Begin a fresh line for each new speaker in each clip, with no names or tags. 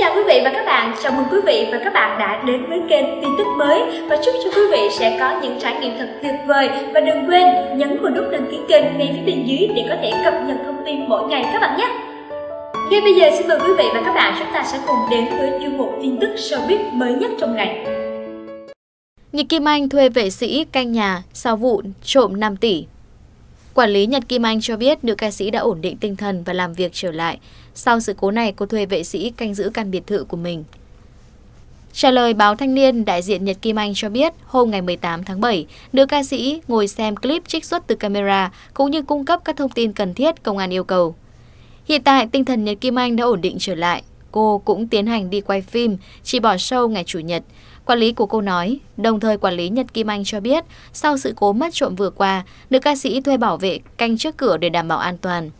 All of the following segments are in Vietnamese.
chào quý vị và các bạn, chào mừng quý vị và các bạn đã đến với kênh tin tức mới và chúc cho quý vị sẽ có những trải nghiệm thật tuyệt vời và đừng quên nhấn vào nút đăng ký kênh ngay phía bên dưới để có thể cập nhật thông tin mỗi ngày các bạn nhé. Ngay bây giờ xin mời quý vị và các bạn chúng ta sẽ cùng đến với chuyên mục tin tức showbiz mới nhất trong ngày.
Nhật Kim Anh thuê vệ sĩ canh nhà sau vụ trộm 5 tỷ. Quản lý Nhật Kim Anh cho biết nữ ca sĩ đã ổn định tinh thần và làm việc trở lại. Sau sự cố này, cô thuê vệ sĩ canh giữ căn biệt thự của mình. Trả lời báo Thanh niên, đại diện Nhật Kim Anh cho biết hôm ngày 18 tháng 7, nữ ca sĩ ngồi xem clip trích xuất từ camera cũng như cung cấp các thông tin cần thiết công an yêu cầu. Hiện tại, tinh thần Nhật Kim Anh đã ổn định trở lại. Cô cũng tiến hành đi quay phim, chỉ bỏ show ngày Chủ nhật. Quản lý của cô nói, đồng thời quản lý Nhật Kim Anh cho biết, sau sự cố mất trộm vừa qua, nữ ca sĩ thuê bảo vệ canh trước cửa để đảm bảo an toàn.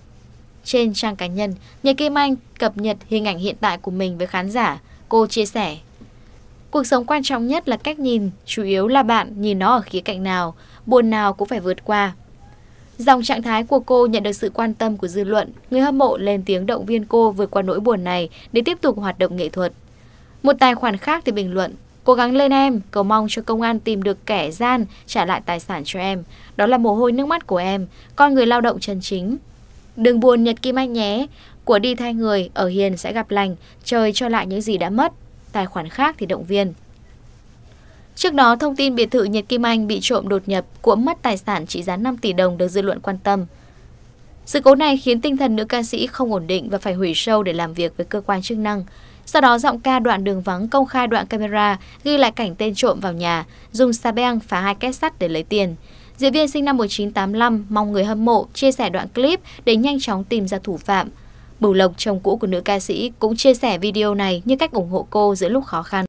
Trên trang cá nhân, Nhật Kim Anh cập nhật hình ảnh hiện tại của mình với khán giả. Cô chia sẻ, Cuộc sống quan trọng nhất là cách nhìn, chủ yếu là bạn nhìn nó ở khía cạnh nào, buồn nào cũng phải vượt qua. Dòng trạng thái của cô nhận được sự quan tâm của dư luận, người hâm mộ lên tiếng động viên cô vượt qua nỗi buồn này để tiếp tục hoạt động nghệ thuật. Một tài khoản khác thì bình luận, Cố gắng lên em, cầu mong cho công an tìm được kẻ gian trả lại tài sản cho em. Đó là mồ hôi nước mắt của em, con người lao động chân chính. Đừng buồn Nhật Kim Anh nhé, của đi thay người, ở hiền sẽ gặp lành, trời cho lại những gì đã mất. Tài khoản khác thì động viên. Trước đó, thông tin biệt thự Nhật Kim Anh bị trộm đột nhập, cuỗm mất tài sản trị giá 5 tỷ đồng được dư luận quan tâm. Sự cố này khiến tinh thần nữ ca sĩ không ổn định và phải hủy show để làm việc với cơ quan chức năng. Sau đó giọng ca đoạn đường vắng công khai đoạn camera ghi lại cảnh tên trộm vào nhà, dùng xà beng phá hai két sắt để lấy tiền. Diễn viên sinh năm 1985 mong người hâm mộ chia sẻ đoạn clip để nhanh chóng tìm ra thủ phạm. Bửu Lộc, chồng cũ của nữ ca sĩ, cũng chia sẻ video này như cách ủng hộ cô giữa lúc khó khăn.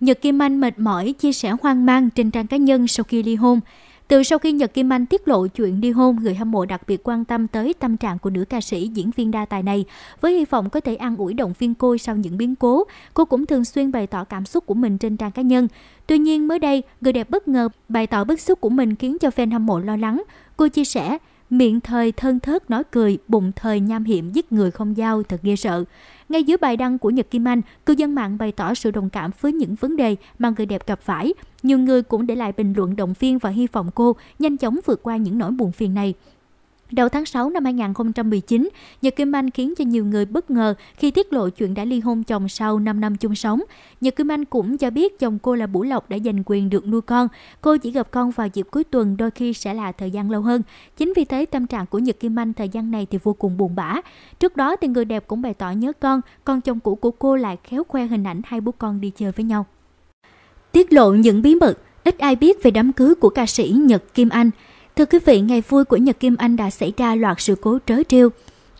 Nhật Kim Anh mệt mỏi chia sẻ hoang mang trên trang cá nhân sau khi ly hôn. Từ sau khi Nhật Kim Anh tiết lộ chuyện ly hôn, người hâm mộ đặc biệt quan tâm tới tâm trạng của nữ ca sĩ diễn viên đa tài này. Với hy vọng có thể an ủi động viên cô sau những biến cố, cô cũng thường xuyên bày tỏ cảm xúc của mình trên trang cá nhân. Tuy nhiên mới đây, người đẹp bất ngờ bày tỏ bức xúc của mình khiến cho fan hâm mộ lo lắng. Cô chia sẻ, miệng thời thân thớt nói cười, bụng thời nham hiểm giết người không giao thật ghê sợ. Ngay dưới bài đăng của Nhật Kim Anh, cư dân mạng bày tỏ sự đồng cảm với những vấn đề mà người đẹp gặp phải. Nhiều người cũng để lại bình luận động viên và hy vọng cô nhanh chóng vượt qua những nỗi buồn phiền này. Đầu tháng 6 năm 2019, Nhật Kim Anh khiến cho nhiều người bất ngờ khi tiết lộ chuyện đã ly hôn chồng sau 5 năm chung sống. Nhật Kim Anh cũng cho biết chồng cô là Bủ Lộc đã giành quyền được nuôi con. Cô chỉ gặp con vào dịp cuối tuần đôi khi sẽ là thời gian lâu hơn. Chính vì thế tâm trạng của Nhật Kim Anh thời gian này thì vô cùng buồn bã. Trước đó thì người đẹp cũng bày tỏ nhớ con, con chồng cũ của cô lại khéo khoe hình ảnh hai bố con đi chơi với nhau. Tiết lộ những bí mật, ít ai biết về đám cưới của ca sĩ Nhật Kim Anh. Thưa quý vị, ngày vui của Nhật Kim Anh đã xảy ra loạt sự cố trớ trêu.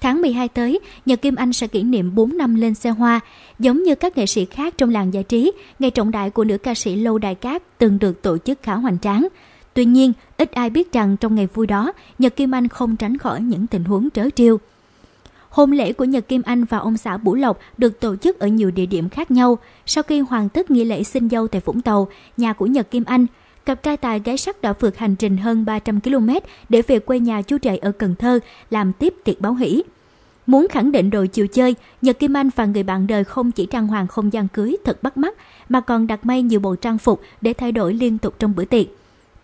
Tháng 12 tới, Nhật Kim Anh sẽ kỷ niệm 4 năm lên xe hoa. Giống như các nghệ sĩ khác trong làng giải trí, ngày trọng đại của nữ ca sĩ Lâu Đài Cát từng được tổ chức khá hoành tráng. Tuy nhiên, ít ai biết rằng trong ngày vui đó, Nhật Kim Anh không tránh khỏi những tình huống trớ trêu. Hôn lễ của Nhật Kim Anh và ông xã Bủ Lộc được tổ chức ở nhiều địa điểm khác nhau. Sau khi hoàn tất nghi lễ sinh dâu tại Vũng Tàu, nhà của Nhật Kim Anh, cặp trai tài gái sắc đã vượt hành trình hơn 300 km để về quê nhà chú rể ở Cần Thơ làm tiếp tiệc báo hỷ. Muốn khẳng định độ chiều chơi, Nhật Kim Anh và người bạn đời không chỉ trang hoàng không gian cưới thật bắt mắt, mà còn đặt may nhiều bộ trang phục để thay đổi liên tục trong bữa tiệc.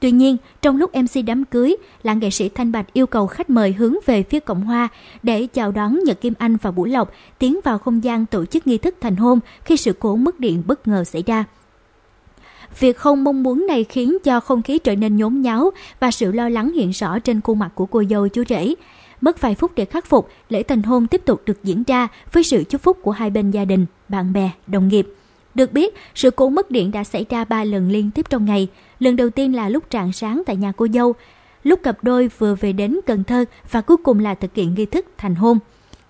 Tuy nhiên, trong lúc MC đám cưới, là nghệ sĩ Thanh Bạch yêu cầu khách mời hướng về phía Cộng Hoa để chào đón Nhật Kim Anh và Vũ Lộc tiến vào không gian tổ chức nghi thức thành hôn khi sự cố mất điện bất ngờ xảy ra. Việc không mong muốn này khiến cho không khí trở nên nhốn nháo và sự lo lắng hiện rõ trên khuôn mặt của cô dâu chú rể. Mất vài phút để khắc phục, lễ thành hôn tiếp tục được diễn ra với sự chúc phúc của hai bên gia đình, bạn bè, đồng nghiệp. Được biết, sự cố mất điện đã xảy ra 3 lần liên tiếp trong ngày. Lần đầu tiên là lúc trạng sáng tại nhà cô dâu, lúc cặp đôi vừa về đến Cần Thơ và cuối cùng là thực hiện nghi thức thành hôn.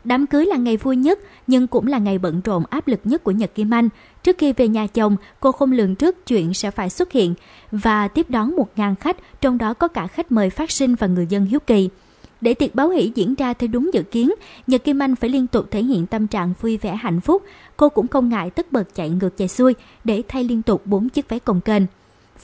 Đám cưới là ngày vui nhất nhưng cũng là ngày bận rộn áp lực nhất của Nhật Kim Anh. Trước khi về nhà chồng, cô không lường trước chuyện sẽ phải xuất hiện và tiếp đón 1.000 khách, trong đó có cả khách mời phát sinh và người dân hiếu kỳ. Để tiệc báo hỷ diễn ra theo đúng dự kiến, Nhật Kim Anh phải liên tục thể hiện tâm trạng vui vẻ hạnh phúc. Cô cũng không ngại tất bật chạy ngược chạy xuôi để thay liên tục bốn chiếc váy cồng kềnh.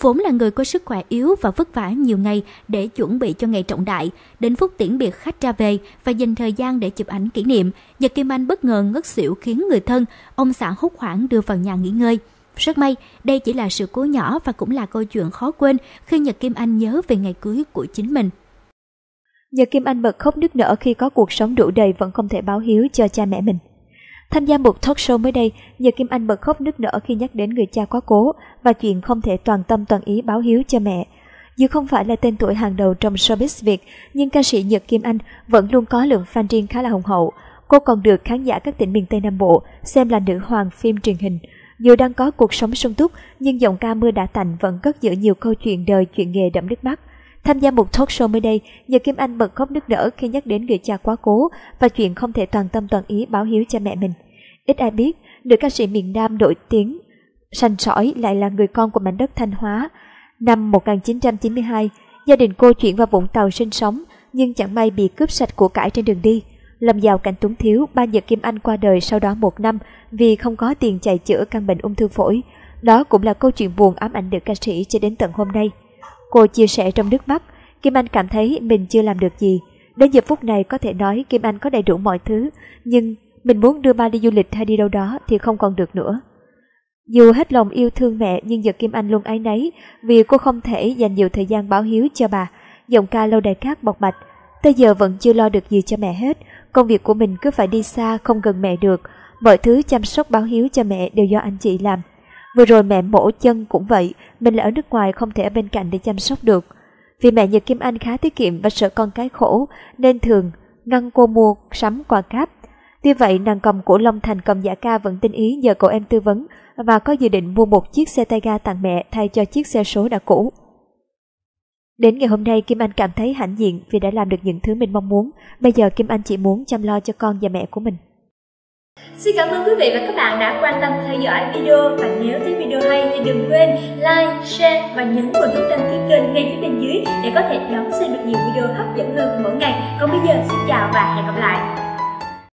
vốn là người có sức khỏe yếu và vất vả nhiều ngày để chuẩn bị cho ngày trọng đại, đến phút tiễn biệt khách ra về và dành thời gian để chụp ảnh kỷ niệm, Nhật Kim Anh bất ngờ ngất xỉu khiến người thân, ông xã hốt hoảng đưa vào nhà nghỉ ngơi. Rất may, đây chỉ là sự cố nhỏ và cũng là câu chuyện khó quên khi Nhật Kim Anh nhớ về ngày cưới của chính mình.
Nhật Kim Anh bật khóc nức nở khi có cuộc sống đủ đầy vẫn không thể báo hiếu cho cha mẹ mình. Tham gia một talk show mới đây, Nhật Kim Anh bật khóc nức nở khi nhắc đến người cha quá cố và chuyện không thể toàn tâm toàn ý báo hiếu cho mẹ. Dù không phải là tên tuổi hàng đầu trong showbiz Việt, nhưng ca sĩ Nhật Kim Anh vẫn luôn có lượng fan riêng khá là hùng hậu. Cô còn được khán giả các tỉnh miền Tây Nam Bộ xem là nữ hoàng phim truyền hình. Dù đang có cuộc sống sung túc, nhưng giọng ca mưa đã tạnh vẫn cất giữ nhiều câu chuyện đời, chuyện nghề đậm nước mắt. Tham gia một talk show mới đây, Nhật Kim Anh bật khóc nức nở khi nhắc đến người cha quá cố và chuyện không thể toàn tâm toàn ý báo hiếu cho mẹ mình. Ít ai biết, nữ ca sĩ miền Nam nổi tiếng sành sỏi lại là người con của mảnh đất Thanh Hóa. Năm 1992, gia đình cô chuyển vào Vũng Tàu sinh sống, nhưng chẳng may bị cướp sạch của cải trên đường đi. Lâm giàu cảnh túng thiếu, ba Nhật Kim Anh qua đời sau đó một năm vì không có tiền chạy chữa căn bệnh ung thư phổi. Đó cũng là câu chuyện buồn ám ảnh nữ ca sĩ cho đến tận hôm nay. Cô chia sẻ trong nước mắt, Kim Anh cảm thấy mình chưa làm được gì. Đến giờ phút này có thể nói Kim Anh có đầy đủ mọi thứ, nhưng mình muốn đưa ba đi du lịch hay đi đâu đó thì không còn được nữa. Dù hết lòng yêu thương mẹ nhưng giờ Kim Anh luôn ái náy vì cô không thể dành nhiều thời gian báo hiếu cho bà. Giọng ca lâu đài cát bộc bạch, tới giờ vẫn chưa lo được gì cho mẹ hết. Công việc của mình cứ phải đi xa không gần mẹ được. Mọi thứ chăm sóc báo hiếu cho mẹ đều do anh chị làm. Vừa rồi mẹ mổ chân cũng vậy, mình là ở nước ngoài không thể ở bên cạnh để chăm sóc được. Vì mẹ Nhật Kim Anh khá tiết kiệm và sợ con cái khổ nên thường ngăn cô mua sắm quà cáp Tuy vậy, nàng cầm của Long Thành cầm giả ca vẫn tin ý nhờ cậu em tư vấn và có dự định mua một chiếc xe tay ga tặng mẹ thay cho chiếc xe số đã cũ. Đến ngày hôm nay, Kim Anh cảm thấy hãnh diện vì đã làm được những thứ mình mong muốn. Bây giờ Kim Anh chỉ muốn chăm lo cho con và mẹ của mình.
Xin cảm ơn quý vị và các bạn đã quan tâm theo dõi video và nếu thấy video hay thì đừng quên like, share và nhấn vào nút đăng ký kênh ngay phía bên dưới để có thể đón xem được nhiều video hấp dẫn hơn mỗi ngày. Còn bây giờ xin chào và hẹn gặp lại.